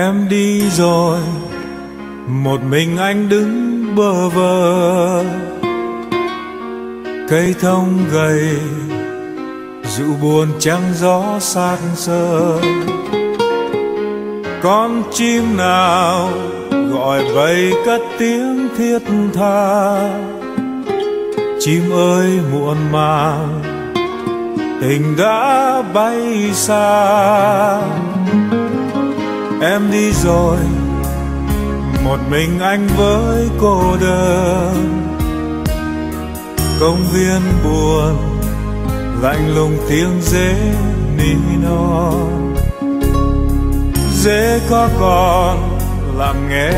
em đi rồi, một mình anh đứng bơ vơ. Cây thông gầy dịu buồn trăng gió sát sơ con chim nào gọi vây cất tiếng thiết tha? Chim ơi, muộn màng tình đã bay xa em đi rồi, một mình anh với cô đơn. Công viên buồn, lạnh lùng tiếng dế nỉ non dễ có còn, làm nghe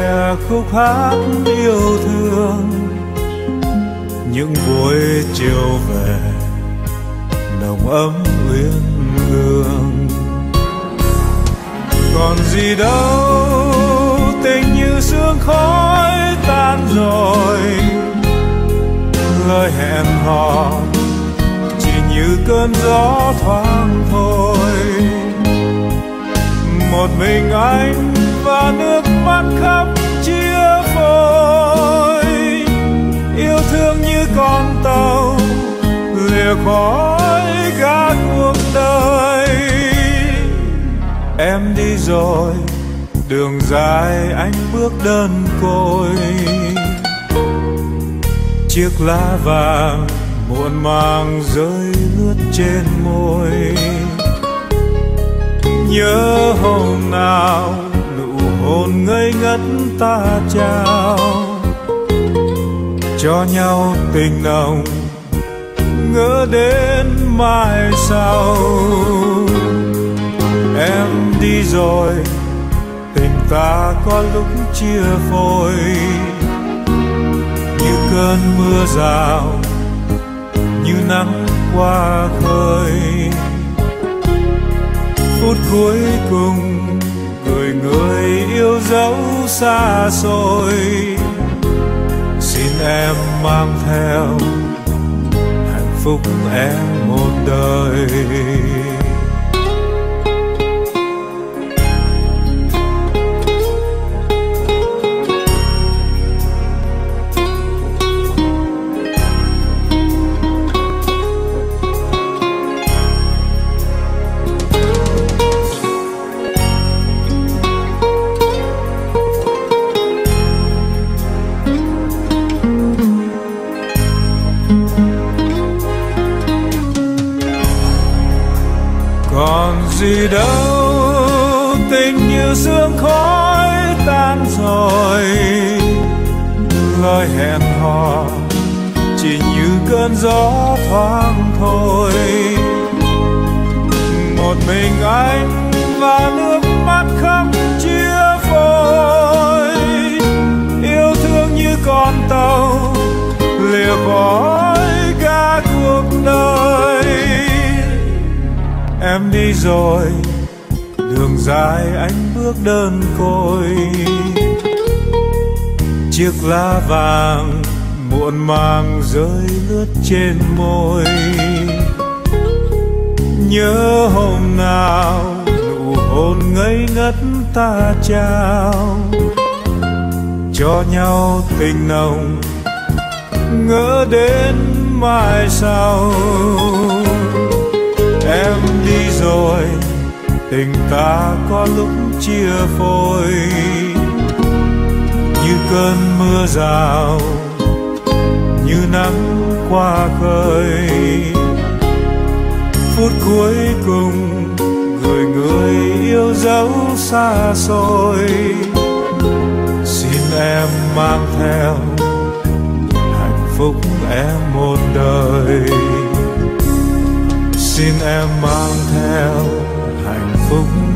khúc hát yêu thương. Những buổi chiều về, nồng ấm uyên còn gì đâu, tình như sương khói tan rồi. Lời hẹn hò chỉ như cơn gió thoáng thôi một mình anh và nước mắt khắp chia phôi. Yêu thương như con tàu, lìa khói rồi, đường dài anh bước đơn côi. Chiếc lá vàng muộn màng rơi lướt trên môi. Nhớ hôm nào nụ hôn ngây ngất ta trao. Cho nhau tình nồng, ngỡ đến mai sau em đi rồi, tình ta có lúc chia phôi. Như cơn mưa rào, như nắng qua khơi. Phút cuối cùng, người người yêu dấu xa xôi. Xin em mang theo hạnh phúc em một đời. Còn gì đâu tình như sương khói tan rồi. Em đi rồi, đường dài anh bước đơn côi. Chiếc lá vàng muộn màng rơi lướt trên môi. Nhớ hôm nào nụ hôn ngây ngất ta trao, cho nhau tình nồng ngỡ đến mai sau. Em đi rồi, tình ta có lúc chia phôi. Như cơn mưa rào, như nắng qua khơi. Phút cuối cùng, người người yêu dấu xa xôi. Xin em mang theo hạnh phúc em một đời xin em mang theo hạnh phúc